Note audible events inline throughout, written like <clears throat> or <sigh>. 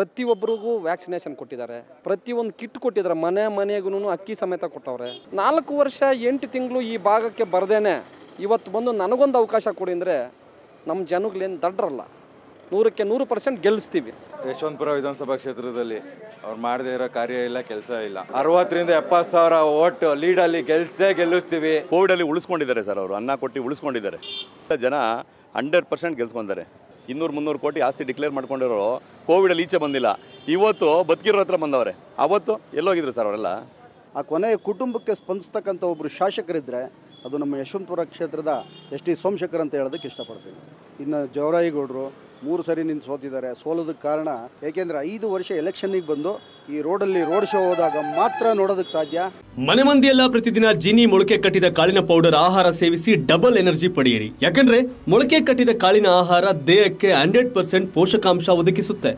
ಪ್ರತಿಯೊಬ್ಬರಿಗೂ ವ್ಯಾಕ್ಸಿನೇಷನ್ ಕೊಟ್ಟಿದ್ದಾರೆ. ಪ್ರತಿಯೊಂದು ಕಿಟ್ ಕೊಟ್ಟಿದ್ದಾರೆ. ಮನೆ ಮನೆಗೂ ಅಕ್ಕಿ ಸಮೇತ ಕೊಟ್ಟವ್ರೆ. ನಾಲ್ಕು ವರ್ಷ ಎಂಟು ತಿಂಗಳು ಈ ಭಾಗಕ್ಕೆ ಬರದೇನೆ ಇವತ್ತು ಬಂದು ನನಗೊಂದು ಅವಕಾಶ ಕೊಡಿ ಅಂದರೆ ನಮ್ಮ ಜನಗಳೇನು ದಡ್ರಲ್ಲ. ನೂರಕ್ಕೆ ನೂರು ಪರ್ಸೆಂಟ್ ಗೆಲ್ಲಿಸ್ತೀವಿ ಯಶವಂತಪುರ ವಿಧಾನಸಭಾ ಕ್ಷೇತ್ರದಲ್ಲಿ ಅವ್ರು ಮಾಡದೇ ಇರೋ ಕಾರ್ಯ ಇಲ್ಲ ಕೆಲಸ ಇಲ್ಲ. ಅರವತ್ತರಿಂದ ಎಪ್ಪತ್ತು ಸಾವಿರ ಓಟ್ ಲೀಡಲ್ಲಿ ಗೆಲ್ಸೇ ಗೆಲ್ಲಿಸ್ತೀವಿ. ಕೋವಿಡಲ್ಲಿ ಉಳಿಸ್ಕೊಂಡಿದ್ದಾರೆ ಸರ್ ಅವರು. ಅನ್ನ ಕೊಟ್ಟು ಉಳಿಸ್ಕೊಂಡಿದ್ದಾರೆ. ಜನ ಹಂಡ್ರೆಡ್ ಪರ್ಸೆಂಟ್ ಗೆಲ್ಸ್ಕೊಂತಾರೆ. ಇನ್ನೂರು ಮುನ್ನೂರು ಕೋಟಿ ಆಸ್ತಿ ಡಿಕ್ಲೇರ್ ಮಾಡ್ಕೊಂಡಿರೋ ಕೋವಿಡಲ್ಲಿ ಈಚೆ ಬಂದಿಲ್ಲ. ಇವತ್ತು ಬದುಕಿರೋ ಹತ್ರ ಬಂದವ್ರೆ. ಅವತ್ತು ಎಲ್ಲೋಗಿದ್ರು ಸರ್ ಅವರೆಲ್ಲ? ಆ ಕೊನೆಯ ಕುಟುಂಬಕ್ಕೆ ಸ್ಪಂದಿಸ್ತಕ್ಕಂಥ ಒಬ್ಬರು ಶಾಸಕರಿದ್ದರೆ ಅದು ನಮ್ಮ ಯಶವಂತಪುರ ಕ್ಷೇತ್ರದ ಎಸ್ ಟಿ ಸೋಮಶೇಖರ್ ಅಂತ ಹೇಳೋದಕ್ಕೆ ಇಷ್ಟಪಡ್ತೀನಿ. ಇನ್ನು ಜವರಾಯಿಗೌಡರು ಮೂರು ಸರಿ ನಿಂತು ಸೋತಿದ್ದಾರೆ. ಸೋಲೋದಕ್ಕೆ ಕಾರಣ ಏಕೆಂದರೆ ಐದು ವರ್ಷ ಎಲೆಕ್ಷನ್ನಿಗೆ ಬಂದು ಈ ರೋಡಲ್ಲಿ ರೋಡ್ ಶೋ ಹೋದಾಗ ಮಾತ್ರ ನೋಡೋದಕ್ಕೆ ಸಾಧ್ಯ. ಮನೆ ಮಂದಿಯೆಲ್ಲ ಪ್ರತಿದಿನ ಜಿನಿ ಮೊಳಕೆ ಕಟ್ಟಿದ ಕಾಳಿನ ಪೌಡರ್ ಆಹಾರ ಸೇವಿಸಿ ಡಬಲ್ ಎನರ್ಜಿ ಪಡೆಯಿರಿ. ಯಾಕಂದ್ರೆ ಮೊಳಕೆ ಕಟ್ಟಿದ ಕಾಳಿನ ಆಹಾರ ದೇಹಕ್ಕೆ ಹಂಡ್ರೆಡ್ ಪರ್ಸೆಂಟ್ ಪೋಷಕಾಂಶ ಒದಗಿಸುತ್ತೆ.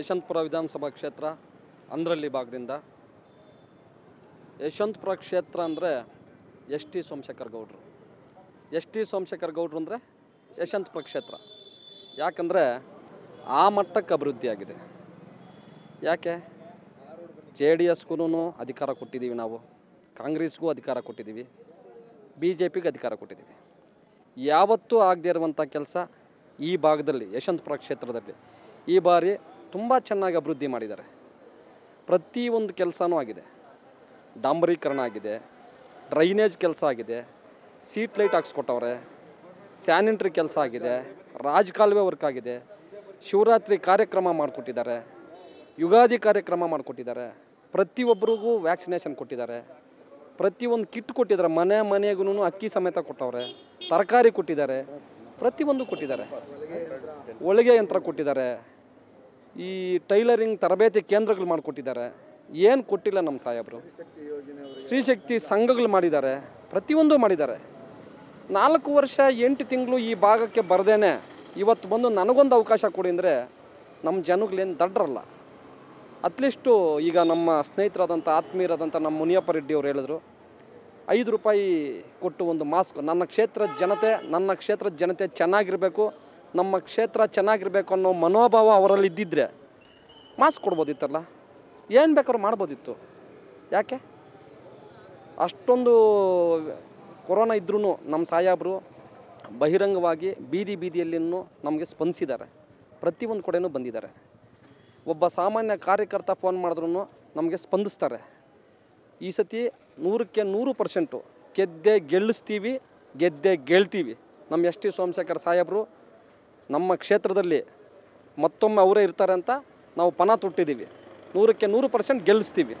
ಯಶವಂತಪುರ ವಿಧಾನಸಭಾ ಕ್ಷೇತ್ರ ಅಂದ್ರಲ್ಲಿ ಭಾಗದಿಂದ. ಯಶವಂತಪುರ ಕ್ಷೇತ್ರ ಅಂದರೆ ಎಸ್ ಟಿ ಸೋಮಶೇಖರ್ ಗೌಡ್ರು. ಎಸ್ ಟಿ ಸೋಮಶೇಖರ್ ಗೌಡ್ರು ಅಂದರೆ ಯಶವಂತಪುರ ಕ್ಷೇತ್ರ. ಯಾಕಂದರೆ ಆ ಮಟ್ಟಕ್ಕೆ ಅಭಿವೃದ್ಧಿ ಆಗಿದೆ. ಯಾಕೆ? ಜೆ ಡಿ ಎಸ್ಗೂ ಅಧಿಕಾರ ಕೊಟ್ಟಿದ್ದೀವಿ ನಾವು. ಕಾಂಗ್ರೆಸ್ಗೂ ಅಧಿಕಾರ ಕೊಟ್ಟಿದ್ದೀವಿ. ಬಿ ಜೆ ಪಿಗೆ ಅಧಿಕಾರ ಕೊಟ್ಟಿದ್ದೀವಿ. ಯಾವತ್ತೂ ಆಗದೇ ಇರುವಂಥ ಕೆಲಸ ಈ ಭಾಗದಲ್ಲಿ, ಯಶವಂತಪುರ ಕ್ಷೇತ್ರದಲ್ಲಿ. ಈ ಬಾರಿ ತುಂಬ ಚೆನ್ನಾಗಿ ಅಭಿವೃದ್ಧಿ ಮಾಡಿದ್ದಾರೆ. ಪ್ರತಿಯೊಂದು ಕೆಲಸನೂ ಆಗಿದೆ. ಡಾಂಬರೀಕರಣ ಆಗಿದೆ. ಡ್ರೈನೇಜ್ ಕೆಲಸ ಆಗಿದೆ. Seat light ಹಾಕ್ಸ್ಕೊಟ್ಟವ್ರೆ. ಸ್ಯಾನಿಟ್ರಿ ಕೆಲಸ ಆಗಿದೆ, ರಾಜಕಾಲುವೆ ವರ್ಕ್ ಆಗಿದೆ, ಶಿವರಾತ್ರಿ ಕಾರ್ಯಕ್ರಮ ಮಾಡಿಕೊಟ್ಟಿದ್ದಾರೆ, ಯುಗಾದಿ ಕಾರ್ಯಕ್ರಮ ಮಾಡಿಕೊಟ್ಟಿದ್ದಾರೆ, ಪ್ರತಿಯೊಬ್ಬರಿಗೂ ವ್ಯಾಕ್ಸಿನೇಷನ್ ಕೊಟ್ಟಿದ್ದಾರೆ, ಪ್ರತಿಯೊಂದು ಕಿಟ್ ಕೊಟ್ಟಿದ್ದಾರೆ, ಮನೆ ಮನೆಗೂ ಅಕ್ಕಿ ಸಮೇತ ಕೊಟ್ಟವ್ರೆ, ತರಕಾರಿ ಕೊಟ್ಟಿದ್ದಾರೆ, ಪ್ರತಿಯೊಂದು ಕೊಟ್ಟಿದ್ದಾರೆ. ಒಳಗೆ ಯಂತ್ರ ಕೊಟ್ಟಿದ್ದಾರೆ, ಈ ಟೈಲರಿಂಗ್ ತರಬೇತಿ ಕೇಂದ್ರಗಳು ಮಾಡಿಕೊಟ್ಟಿದ್ದಾರೆ. ಏನು ಕೊಟ್ಟಿಲ್ಲ ನಮ್ಮ ಸಾಹೇಬರು. ಸ್ತ್ರೀಶಕ್ತಿ ಸಂಘಗಳು ಮಾಡಿದ್ದಾರೆ, ಪ್ರತಿಯೊಂದು ಮಾಡಿದ್ದಾರೆ. ನಾಲ್ಕು ವರ್ಷ ಎಂಟು ತಿಂಗಳು ಈ ಭಾಗಕ್ಕೆ ಬರದೇನೆ, ಇವತ್ತು ಬಂದು ನನಗೊಂದು ಅವಕಾಶ ಕೊಡಿ ಅಂದರೆ ನಮ್ಮ ಜನಗಳೇನು ದಡ್ರಲ್ಲ. ಅಟ್ಲೀಸ್ಟು ಈಗ ನಮ್ಮ ಸ್ನೇಹಿತರಾದಂಥ, ಆತ್ಮೀಯರಾದಂಥ ನಮ್ಮ ಮುನಿಯಪ್ಪ ರೆಡ್ಡಿ ಅವರು ಹೇಳಿದ್ರು, ಐದು ರೂಪಾಯಿ ಕೊಟ್ಟು ಒಂದು ಮಾಸ್ಕ್, ನನ್ನ ಕ್ಷೇತ್ರದ ಜನತೆ, ನನ್ನ ಕ್ಷೇತ್ರದ ಜನತೆ ಚೆನ್ನಾಗಿರಬೇಕು, ನಮ್ಮ ಕ್ಷೇತ್ರ ಚೆನ್ನಾಗಿರಬೇಕು ಅನ್ನೋ ಮನೋಭಾವ ಅವರಲ್ಲಿ ಇದ್ದಿದ್ರೆ ಮಾಸ್ಕ್ ಕೊಡ್ಬೋದಿತ್ತಲ್ಲ? ಏನು ಬೇಕಾದ್ರೂ ಮಾಡ್ಬೋದಿತ್ತು. ಯಾಕೆ? ಅಷ್ಟೊಂದು ಕೊರೋನಾ ಇದ್ರೂ ನಮ್ಮ ಸಾಯಾಬರು ಬಹಿರಂಗವಾಗಿ ಬೀದಿ ಬೀದಿಯಲ್ಲಿನೂ ನಮಗೆ ಸ್ಪಂದಿಸಿದ್ದಾರೆ. ಪ್ರತಿಯೊಂದು ಕಡೆಯೂ ಬಂದಿದ್ದಾರೆ. ಒಬ್ಬ ಸಾಮಾನ್ಯ ಕಾರ್ಯಕರ್ತ ಫೋನ್ ಮಾಡಿದ್ರೂ ನಮಗೆ ಸ್ಪಂದಿಸ್ತಾರೆ. ಈ ಸತಿ ನೂರಕ್ಕೆ ನೂರು ಪರ್ಸೆಂಟು ಗೆದ್ದೆ ಗೆಲ್ಲಿಸ್ತೀವಿ, ಗೆದ್ದೆ ಗೆಲ್ತೀವಿ. ನಮ್ಮ ಎಸ್ ಟಿ ಸೋಮಶೇಖರ್ ಸಾಹೇಬರು ನಮ್ಮ ಕ್ಷೇತ್ರದಲ್ಲಿ ಮತ್ತೊಮ್ಮೆ ಅವರೇ ಇರ್ತಾರೆ ಅಂತ ನಾವು ಪಣ ತೊಟ್ಟಿದ್ದೀವಿ. ನೂರಕ್ಕೆ ನೂರು ಪರ್ಸೆಂಟ್ ಗೆಲ್ಲಿಸ್ತೀವಿ.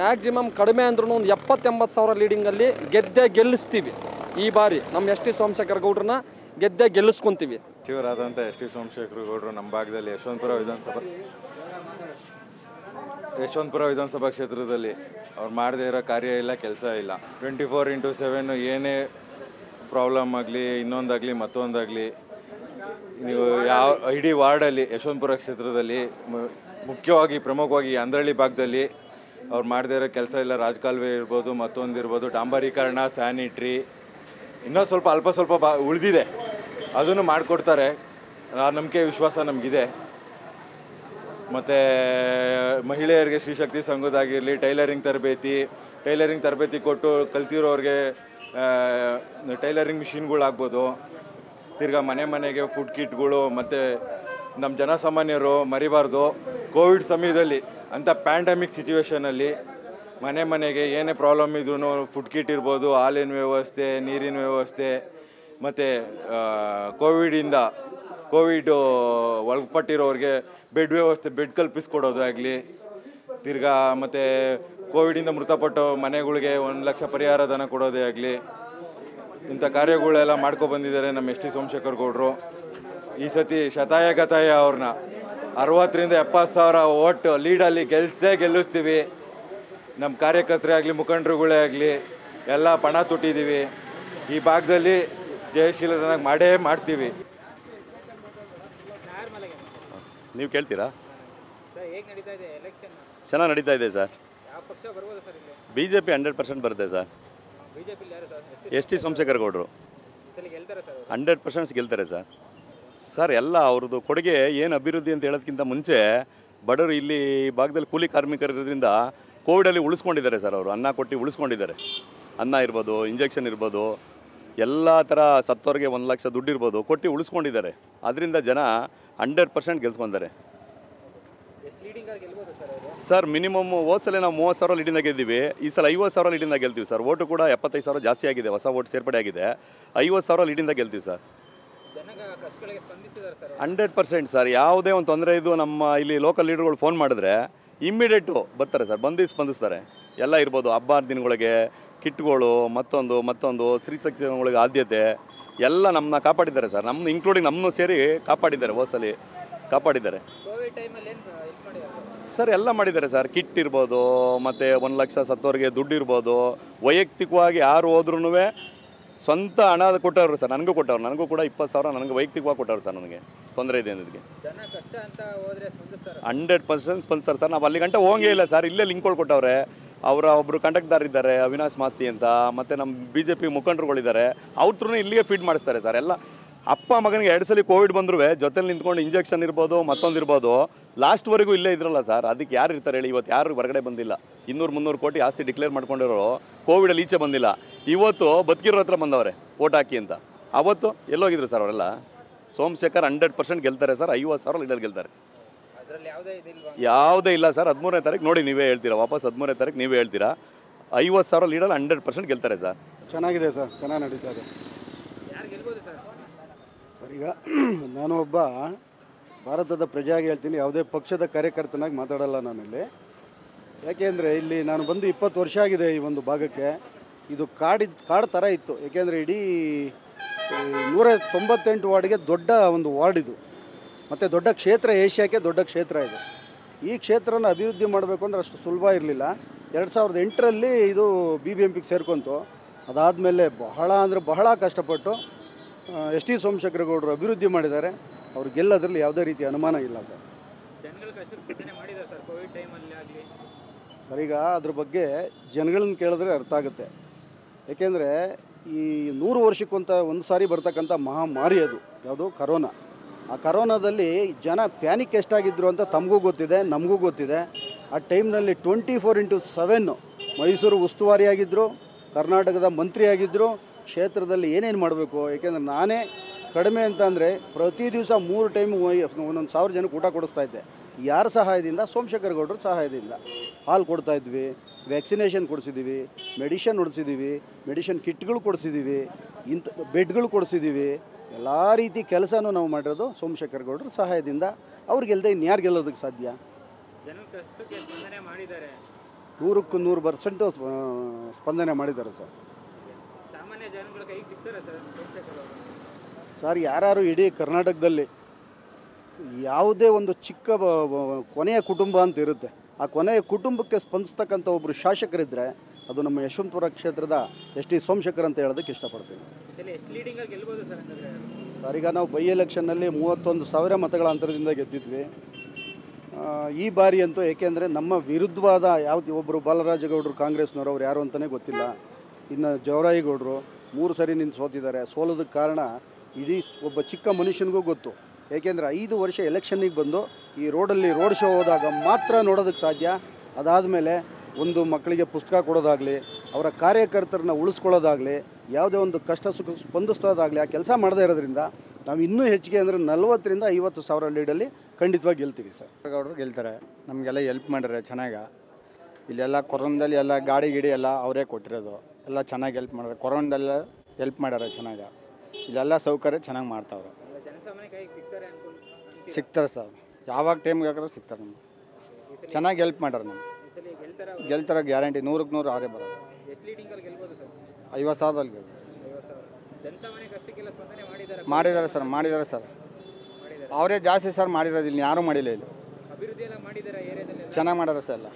ಮ್ಯಾಕ್ಸಿಮಮ್ ಕಡಿಮೆ ಅಂದ್ರೂ ಒಂದು ಎಪ್ಪತ್ತೆಂಬತ್ತು ಸಾವಿರ ಲೀಡಿಂಗಲ್ಲಿ ಗೆದ್ದೆ ಗೆಲ್ಲಿಸ್ತೀವಿ. ಈ ಬಾರಿ ನಮ್ಮ ಎಸ್ ಟಿ ಸೋಮಶೇಖರ್ ಗೌಡ್ರನ್ನ ಗೆದ್ದೆ ಗೆಲ್ಲಿಸ್ಕೊಂತೀವಿ. ಸಚಿವರಾದಂಥ ಎಸ್ ಟಿ ಸೋಮಶೇಖರ್ ಗೌಡರು ನಮ್ಮ ಭಾಗದಲ್ಲಿ ಯಶವಂತಪುರ ವಿಧಾನಸಭಾ ಯಶವಂತಪುರ ವಿಧಾನಸಭಾ ಕ್ಷೇತ್ರದಲ್ಲಿ ಅವ್ರು ಮಾಡದೇ ಇರೋ ಕಾರ್ಯ ಇಲ್ಲ, ಕೆಲಸ ಇಲ್ಲ. ಟ್ವೆಂಟಿ ಫೋರ್ ಇಂಟು ಸೆವೆನ್ ಏನೇ ಪ್ರಾಬ್ಲಮ್ ಆಗಲಿ, ಇನ್ನೊಂದಾಗಲಿ, ಮತ್ತೊಂದಾಗಲಿ, ನೀವು ಯಾವ ಇಡೀ ವಾರ್ಡಲ್ಲಿ ಯಶವಂತಪುರ ಕ್ಷೇತ್ರದಲ್ಲಿ ಮುಖ್ಯವಾಗಿ ಪ್ರಮುಖವಾಗಿ ಅಂದ್ರಳ್ಳಿ ಭಾಗದಲ್ಲಿ ಅವ್ರು ಮಾಡದೇ ಇರೋ ಕೆಲಸ ಇಲ್ಲ, ರಾಜಕಾಲುವೆ ಇರ್ಬೋದು, ಮತ್ತೊಂದು ಇರ್ಬೋದು, ಡಾಂಬರೀಕರಣ, ಸ್ಯಾನಿಟ್ರಿ, ಇನ್ನೂ ಸ್ವಲ್ಪ ಅಲ್ಪ ಸ್ವಲ್ಪ ಬಾ, ಉಳಿದಿದೆ. ಅದನ್ನು ಮಾಡಿಕೊಡ್ತಾರೆ. ಆ ನಂಬಿಕೆ, ವಿಶ್ವಾಸ ನಮಗಿದೆ. ಮತ್ತು ಮಹಿಳೆಯರಿಗೆ ಶ್ರೀಶಕ್ತಿ ಸಂಘದಾಗಿರಲಿ, ಟೈಲರಿಂಗ್ ತರಬೇತಿ ಟೈಲರಿಂಗ್ ತರಬೇತಿ ಕೊಟ್ಟು ಕಲ್ತಿರೋರಿಗೆ ಟೈಲರಿಂಗ್ ಮಿಷಿನ್ಗಳಾಗ್ಬೋದು. ತಿರ್ಗಾ ಮನೆ ಮನೆಗೆ ಫುಡ್ ಕಿಟ್ಗಳು ಮತ್ತು ನಮ್ಮ ಜನಸಾಮಾನ್ಯರು ಮರಿಬಾರ್ದು. ಕೋವಿಡ್ ಸಮಯದಲ್ಲಿ ಅಂಥ ಪ್ಯಾಂಡಮಿಕ್ ಸಿಚುವೇಷನಲ್ಲಿ ಮನೆ ಮನೆಗೆ ಏನೇ ಪ್ರಾಬ್ಲಮ್ ಇದ್ರೂ ಫುಡ್ ಕಿಟ್ ಇರ್ಬೋದು, ಹಾಲಿನ ವ್ಯವಸ್ಥೆ, ನೀರಿನ ವ್ಯವಸ್ಥೆ, ಮತ್ತು ಕೋವಿಡಿಂದ ಕೋವಿಡ್ ಒಳಪಟ್ಟಿರೋರಿಗೆ ಬೆಡ್ ವ್ಯವಸ್ಥೆ ಬೆಡ್ ಕಲ್ಪಿಸ್ಕೊಡೋದಾಗಲಿ ತಿರ್ಗಾ ಮತ್ತು ಕೋವಿಡಿಂದ ಮೃತಪಟ್ಟು ಮನೆಗಳಿಗೆ ಒಂದು ಲಕ್ಷ ಪರಿಹಾರ ಧನ ಕೊಡೋದೇ ಆಗಲಿ, ಇಂಥ ಕಾರ್ಯಗಳೆಲ್ಲ ಮಾಡ್ಕೊಬಂದಿದ್ದಾರೆ ನಮ್ಮ ಎಸ್ ಟಿ ಸೋಮಶೇಖರ್ ಗೌಡರು. ಈ ಸತಿ ಶತಾಯ ಗತಾಯ ಅವ್ರನ್ನ ಅರವತ್ತರಿಂದ ಎಪ್ಪತ್ತು ಸಾವಿರ ಓಟ್ ಲೀಡಲ್ಲಿ ಗೆಲ್ಸೇ ಗೆಲ್ಲಿಸ್ತೀವಿ. ನಮ್ಮ ಕಾರ್ಯಕರ್ತರೇ ಆಗಲಿ ಮುಖಂಡರುಗಳೇ ಆಗಲಿ ಎಲ್ಲ ಪಣ ತೊಟ್ಟಿದ್ದೀವಿ. ಈ ಭಾಗದಲ್ಲಿ ಜಯಶೀಲರನ್ನಾಗಿ ಮಾಡೇ ಮಾಡ್ತೀವಿ. ನೀವು ಕೇಳ್ತೀರಾ? ಚೆನ್ನಾಗಿ ನಡೀತಾ ಇದೆ sir. B J P hundred percent ಬರುತ್ತೆ ಸರ್. ಎಸ್ ಟಿ ಸೋಮಶೇಖರ್ ಗೌಡರು. ಹಂಡ್ರೆಡ್ ಪರ್ಸೆಂಟ್ಸ್ ಗೆಲ್ತಾರೆ ಸರ್. ಸರ್, ಎಲ್ಲ ಅವ್ರದ್ದು ಕೊಡುಗೆ ಏನು ಅಭಿವೃದ್ಧಿ ಅಂತ ಹೇಳೋದಕ್ಕಿಂತ ಮುಂಚೆ ಬಡವರು ಇಲ್ಲಿ ಭಾಗದಲ್ಲಿ ಕೂಲಿ ಕಾರ್ಮಿಕರು ಇರೋದ್ರಿಂದ ಕೋವಿಡಲ್ಲಿ ಉಳಿಸ್ಕೊಂಡಿದ್ದಾರೆ ಸರ್ ಅವರು. ಅನ್ನ ಕೊಟ್ಟು ಉಳಿಸ್ಕೊಂಡಿದ್ದಾರೆ. ಅನ್ನ ಇರ್ಬೋದು ಇಂಜೆಕ್ಷನ್ ಇರ್ಬೋದು, ಎಲ್ಲ ಥರ ಸತ್ತವರಿಗೆ ಒಂದು ಲಕ್ಷ ದುಡ್ಡು ಇರ್ಬೋದು ಕೊಟ್ಟು ಉಳಿಸ್ಕೊಂಡಿದ್ದಾರೆ. ಅದರಿಂದ ಜನ ಹಂಡ್ರೆಡ್ ಪರ್ಸೆಂಟ್ ಗೆಲ್ಸ್ಕೊಂತಾರೆ. ಸರ್, ಮಿನಿಮಮ್ ಹೋದ ಸಲ ನಾವು ಮೂವತ್ತು ಸಾವಿರ ಲೀಡಿಂದ ಗೆದ್ದೀವಿ. ಈ ಸಲ ಐವತ್ತು ಸಾವಿರ ಲೀಡಿಂದ ಗೆಲ್ತೀವಿ ಸರ್. ಓಟು ಕೂಡ ಎಪ್ಪತ್ತೈದು ಸಾವಿರ ಜಾಸ್ತಿ ಆಗಿದೆ. ಹೊಸ ಓಟ್ ಸೇರ್ಪಡೆ ಆಗಿದೆ. ಐವತ್ತು ಸಾವಿರ ಲೀಡಿಂದ ಗೆಲ್ತೀವಿ ಸರ್. Hundred percent sir. ಯಾವುದೇ ಒಂದು ತೊಂದರೆ ಇದು ನಮ್ಮ ಇಲ್ಲಿ ಲೋಕಲ್ ಲೀಡರ್ಗಳು ಫೋನ್ ಮಾಡಿದ್ರೆ ಇಮ್ಮಿಡಿಯೇಟು ಬರ್ತಾರೆ ಸರ್. ಬಂದು ಸ್ಪಂದಿಸ್ತಾರೆ. ಎಲ್ಲ ಇರ್ಬೋದು. ಹಬ್ಬ ದಿನಗಳಿಗೆ ಕಿಟ್ಗಳು ಮತ್ತೊಂದು ಮತ್ತೊಂದು ಸ್ತ್ರೀ ಸಕ್ಷಗಳಿಗೆ ಆದ್ಯತೆ ಎಲ್ಲ ನಮ್ಮನ್ನ ಕಾಪಾಡಿದ್ದಾರೆ ಸರ್. ನಮ್ಮ ಇನ್ಕ್ಲೂಡಿಂಗ್ ನಮ್ಮನ್ನು ಸೇರಿ ಕಾಪಾಡಿದ್ದಾರೆ ಹೋಸಲಿ ಕಾಪಾಡಿದ್ದಾರೆ. ಸರ್? ಎಲ್ಲ ಮಾಡಿದ್ದಾರೆ ಸರ್. ಕಿಟ್ ಇರ್ಬೋದು ಮತ್ತು ಒಂದು ಲಕ್ಷ ಸತ್ತೋರಿಗೆ ದುಡ್ಡು ಇರ್ಬೋದು. ವೈಯಕ್ತಿಕವಾಗಿ ಯಾರು ಹೋದ್ರೂ ಸ್ವಂತ ಹಣ ಕೊಟ್ಟವ್ರು ಸರ್ ನನಗೂ ಕೊಟ್ಟವ್ರು. ನನಗೂ ಕೂಡ ಇಪ್ಪತ್ತು ಸಾವಿರ ನನಗೆ ವೈಯಕ್ತಿಕವಾಗಿ ಕೊಟ್ಟವ್ರು ಸರ್ ನನಗೆ. ತೊಂದರೆ ಇದೆ ಅನ್ನೋದಕ್ಕೆ. ಹಂಡ್ರೆಡ್ ಪರ್ಸೆಂಟ್ ಸ್ಪಂದಿಸ್ತಾರೆ ಸರ್. ನಾವು ಅಲ್ಲಿ ಗಂಟೆ ಹೋಗೇ ಇಲ್ಲ ಸರ್. ಇಲ್ಲೇ ಲಿಂಕ್ಗಳು ಕೊಟ್ಟವ್ರೆ. ಅವರ ಒಬ್ಬರು ಕಂಡಕ್ಟರ್ ಇದ್ದಾರೆ ಅವಿನಾಶ್ ಮಾಸ್ತಿ ಅಂತ ಮತ್ತು ನಮ್ಮ ಬಿ ಜೆ ಪಿ ಮುಖಂಡರುಗಳಿದ್ದಾರೆ. ಅವ್ರ ಥ್ರೂ ಇಲ್ಲಿಗೆ ಫೀಡ್ ಮಾಡಿಸ್ತಾರೆ ಸರ್. ಎಲ್ಲ ಅಪ್ಪ ಮಗನಿಗೆ ಎರಡು ಸಲ ಕೋವಿಡ್ ಬಂದ್ರೂ ಜೊತೆಲಿ ನಿಂತ್ಕೊಂಡು ಇಂಜೆಕ್ಷನ್ ಇರ್ಬೋದು ಮತ್ತೊಂದು ಇರ್ಬೋದು ಲಾಸ್ಟ್ವರೆಗೂ ಇಲ್ಲೇ ಇದ್ರಲ್ಲ ಸರ್ ಅದಕ್ಕೆ ಯಾರು ಇರ್ತಾರೆ ಹೇಳಿ ಇವತ್ತು ಯಾರು ಹೊರಗಡೆ ಬಂದಿಲ್ಲ. ಇನ್ನೂರು ಮುನ್ನೂರು ಕೋಟಿ ಆಸ್ತಿ ಡಿಕ್ಲೇರ್ ಮಾಡ್ಕೊಂಡಿರೋ ಕೋವಿಡಲ್ಲಿ ಈಚೆ ಬಂದಿಲ್ಲ. ಇವತ್ತು ಬದುಕಿರೋ ಹತ್ರ ಬಂದವ್ರೆ ಓಟ್ ಹಾಕಿ ಅಂತ. ಅವತ್ತು ಎಲ್ಲೋಗಿದ್ರು ಸರ್ ಅವರೆಲ್ಲ. ಸೋಮಶೇಖರ್ ಹಂಡ್ರೆಡ್ ಪರ್ಸೆಂಟ್ ಗೆಲ್ತಾರೆ ಸರ್ ಐವತ್ತು ಸಾವಿರ ಲೀಡರ್ ಗೆಲ್ತಾರೆ. ಯಾವುದೇ ಇಲ್ಲ ಸರ್ ಹದಿಮೂರನೇ ತಾರೀಕು ನೋಡಿ ನೀವೇ ಹೇಳ್ತೀರಾ ವಾಪಸ್ ಹದಿಮೂರನೇ ತಾರೀಕು ನೀವೇ ಹೇಳ್ತೀರಾ. ಐವತ್ತು ಸಾವಿರ ಲೀಡರ್ ಹಂಡ್ರೆಡ್ ಪರ್ಸೆಂಟ್ ಗೆಲ್ತಾರೆ ಸರ್ ಚೆನ್ನಾಗಿದೆ ಸರ್ ಚೆನ್ನಾಗಿ ನಡೀತಾ ಇದೆ. ಈಗ <clears throat> ನಾನು ಒಬ್ಬ ಭಾರತದ ಪ್ರಜೆಯಾಗಿ ಹೇಳ್ತೀನಿ. ಯಾವುದೇ ಪಕ್ಷದ ಕಾರ್ಯಕರ್ತನಾಗಿ ಮಾತಾಡಲ್ಲ ನಾನಿಲ್ಲಿ. ಯಾಕೆಂದರೆ ಇಲ್ಲಿ ನಾನು ಬಂದು ಇಪ್ಪತ್ತು ವರ್ಷ ಆಗಿದೆ ಈ ಒಂದು ಭಾಗಕ್ಕೆ. ಇದು ಕಾಡಿದ, ಕಾಡು ಥರ ಇತ್ತು. ಏಕೆಂದರೆ ಇಡೀ ನೂರ ತೊಂಬತ್ತೆಂಟು ವಾರ್ಡ್ಗೆ ದೊಡ್ಡ ಒಂದು ವಾರ್ಡ್ ಇದು. ಮತ್ತು ದೊಡ್ಡ ಕ್ಷೇತ್ರ ಏಷ್ಯಾಕ್ಕೆ ದೊಡ್ಡ ಕ್ಷೇತ್ರ ಇದು. ಈ ಕ್ಷೇತ್ರನ ಅಭಿವೃದ್ಧಿ ಮಾಡಬೇಕು ಅಂದ್ರೆ ಅಷ್ಟು ಸುಲಭ ಇರಲಿಲ್ಲ. ಎರಡು ಸಾವಿರದ ಎಂಟರಲ್ಲಿ ಇದು ಬಿ ಬಿ ಎಂ ಪಿಗೆ ಸೇರ್ಕೊಂತು. ಅದಾದಮೇಲೆ ಬಹಳ ಅಂದರೆ ಬಹಳ ಕಷ್ಟಪಟ್ಟು ಎಸ್ ಟಿ ಸೋಮಶೇಖರಗೌಡರು ಅಭಿವೃದ್ಧಿ ಮಾಡಿದ್ದಾರೆ. ಅವ್ರು ಗೆಲ್ಲೋದ್ರಲ್ಲಿ ಯಾವುದೇ ರೀತಿ ಅನುಮಾನ ಇಲ್ಲ ಸರ್. ಸರ್ ಈಗ ಅದ್ರ ಬಗ್ಗೆ ಜನಗಳನ್ನ ಕೇಳಿದ್ರೆ ಅರ್ಥ ಆಗುತ್ತೆ. ಏಕೆಂದರೆ ಈ ನೂರು ವರ್ಷಕ್ಕೊಂತ ಒಂದು ಸಾರಿ ಬರ್ತಕ್ಕಂಥ ಮಹಾಮಾರಿ ಅದು ಯಾವುದು ಕರೋನಾ. ಆ ಕರೋನಾದಲ್ಲಿ ಜನ ಪ್ಯಾನಿಕ್ ಎಷ್ಟಾಗಿದ್ರು ಅಂತ ತಮಗೂ ಗೊತ್ತಿದೆ ನಮಗೂ ಗೊತ್ತಿದೆ. ಆ ಟೈಮ್ನಲ್ಲಿ twenty four into seven Mysuru ಉಸ್ತುವಾರಿಯಾಗಿದ್ದರು ಕರ್ನಾಟಕದ ಮಂತ್ರಿಯಾಗಿದ್ದರು ಕ್ಷೇತ್ರದಲ್ಲಿ ಏನೇನು ಮಾಡಬೇಕು? ಏಕೆಂದರೆ ನಾನೇ ಕಡಿಮೆ ಅಂತ ಅಂದರೆ ಪ್ರತಿ ದಿವಸ ಮೂರು ಟೈಮ್ ಒಂದೊಂದು ಸಾವಿರ ಜನಕ್ಕೆ ಊಟ ಕೊಡಿಸ್ತಾ ಇದ್ದೆ. ಯಾರ ಸಹಾಯದಿಂದ? ಸೋಮಶೇಖರ್ ಗೌಡ್ರ ಸಹಾಯದಿಂದ. ಹಾಲು ಕೊಡ್ತಾ ಇದ್ವಿ ವ್ಯಾಕ್ಸಿನೇಷನ್ ಕೊಡಿಸಿದ್ದೀವಿ ಮೆಡಿಷನ್ ಹೊಡಿಸಿದ್ದೀವಿ ಮೆಡಿಷನ್ ಕಿಟ್ಗಳು ಕೊಡಿಸಿದ್ದೀವಿ ಇಂಥ ಬೆಡ್ಗಳು ಕೊಡಿಸಿದ್ದೀವಿ ಎಲ್ಲ ರೀತಿ ಕೆಲಸನೂ ನಾವು ಮಾಡಿರೋದು ಸೋಮಶೇಖರ್ ಗೌಡ್ರ ಸಹಾಯದಿಂದ. ಅವ್ರಿಗೆಲ್ಲದೆ ಇನ್ಯಾರು ಗೆಲ್ಲೋದಕ್ಕೆ ಸಾಧ್ಯ? ನೂರಕ್ಕೂ ನೂರು ಪರ್ಸೆಂಟು ಸ್ಪಂದನೆ ಮಾಡಿದ್ದಾರೆ ಸರ್. ಸರ್ ಯಾರು ಇಡೀ ಕರ್ನಾಟಕದಲ್ಲಿ ಯಾವುದೇ ಒಂದು ಚಿಕ್ಕ ಕೊನೆಯ ಕುಟುಂಬ ಅಂತ ಇರುತ್ತೆ. ಆ ಕೊನೆಯ ಕುಟುಂಬಕ್ಕೆ ಸ್ಪಂದಿಸ್ತಕ್ಕಂಥ ಒಬ್ಬರು ಶಾಸಕರಿದ್ದರೆ ಅದು ನಮ್ಮ ಯಶವಂತಪುರ ಕ್ಷೇತ್ರದ ಎಸ್ ಟಿ ಸೋಮಶೇಖರ್ ಅಂತ ಹೇಳೋದಕ್ಕೆ ಇಷ್ಟಪಡ್ತೀನಿ. ಸರ್ ಈಗ ನಾವು ಬೈ ಎಲೆಕ್ಷನ್ನಲ್ಲಿ ಮೂವತ್ತೊಂದು ಸಾವಿರ ಮತಗಳ ಅಂತರದಿಂದ ಗೆದ್ದಿದ್ವಿ. ಈ ಬಾರಿ ಅಂತೂ ಏಕೆಂದರೆ ನಮ್ಮ ವಿರುದ್ಧವಾದ ಯಾವ್ದು ಒಬ್ಬರು ಬಾಲರಾಜಗೌಡರು ಕಾಂಗ್ರೆಸ್ನವರು ಅವ್ರು ಯಾರು ಅಂತಲೇ ಗೊತ್ತಿಲ್ಲ. ಇನ್ನು ಜವರಾಯಿಗೌಡರು ಮೂರು ಸರಿ ನಿಂತು ಸೋತಿದ್ದಾರೆ. ಸೋಲೋದಕ್ಕೆ ಕಾರಣ ಇಡೀ ಒಬ್ಬ ಚಿಕ್ಕ ಮನುಷ್ಯನಿಗೂ ಗೊತ್ತು. ಏಕೆಂದರೆ ಐದು ವರ್ಷ ಎಲೆಕ್ಷನ್ನಿಗೆ ಬಂದು ಈ ರೋಡಲ್ಲಿ ರೋಡ್ ಶೋ ಹೋದಾಗ ಮಾತ್ರ ನೋಡೋದಕ್ಕೆ ಸಾಧ್ಯ. ಅದಾದ ಮೇಲೆ ಒಂದು ಮಕ್ಕಳಿಗೆ ಪುಸ್ತಕ ಕೊಡೋದಾಗಲಿ, ಅವರ ಕಾರ್ಯಕರ್ತರನ್ನ ಉಳಿಸ್ಕೊಳ್ಳೋದಾಗಲಿ, ಯಾವುದೇ ಒಂದು ಕಷ್ಟ ಸುಖ ಸ್ಪಂದಿಸೋದಾಗಲಿ ಆ ಕೆಲಸ ಮಾಡದೇ ಇರೋದ್ರಿಂದ ನಾವು ಇನ್ನೂ ಹೆಚ್ಚಿಗೆ ಅಂದರೆ ನಲ್ವತ್ತರಿಂದ ಐವತ್ತು ಸಾವಿರ ಲೀಡಲ್ಲಿ ಖಂಡಿತವಾಗಿ ಗೆಲ್ತೀವಿ ಸರ್. ಗೌಡರು ಗೆಲ್ತಾರೆ. ನಮಗೆಲ್ಲ ಹೆಲ್ಪ್ ಮಾಡಿದ್ರೆ ಚೆನ್ನಾಗ. ಇಲ್ಲೆಲ್ಲ ಕೊರೋನಾದಲ್ಲಿ ಎಲ್ಲ ಗಾಡಿ ಗಿಡಿ ಎಲ್ಲ ಅವರೇ ಕೊಟ್ಟಿರೋದು. ಎಲ್ಲ ಚೆನ್ನಾಗಿ ಹೆಲ್ಪ್ ಮಾಡ್ಯಾರ ಕೊರೋನಾದಲ್ಲ ಹೆಲ್ಪ್ ಮಾಡ್ಯಾರ ಚೆನ್ನಾಗಿ. ಇಲ್ಲೆಲ್ಲ ಸೌಕರ್ಯ ಚೆನ್ನಾಗಿ ಮಾಡ್ತಾವ್ರೆ. ಸಿಗ್ತಾರೆ ಸರ್. ಯಾವಾಗ ಟೈಮ್ಗೆ ಹಾಕಿದ್ರು ಸಿಗ್ತಾರೆ ನಮ್ಗೆ. ಚೆನ್ನಾಗಿ ಹೆಲ್ಪ್ ಮಾಡ್ಯಾರ ನಮ್ಗೆ. ಗೆಲ್ತಾರ ಗ್ಯಾರಂಟಿ ನೂರಕ್ಕೆ ನೂರು ಆರೇ ಬರೋದು ಐವತ್ತು ಸಾವಿರದಲ್ಲಿ ಗೆಲ್ಬೋದು ಮಾಡಿದ್ದಾರೆ ಸರ್ ಮಾಡಿದ್ದಾರೆ ಸರ್. ಅವರೇ ಜಾಸ್ತಿ ಸರ್ ಮಾಡಿರೋದು ಇಲ್ಲಿ ಯಾರೂ ಮಾಡಿಲ್ಲ ಇಲ್ಲಿ. ಚೆನ್ನಾಗಿ ಮಾಡ್ಯಾರ ಸರ್ ಎಲ್ಲ.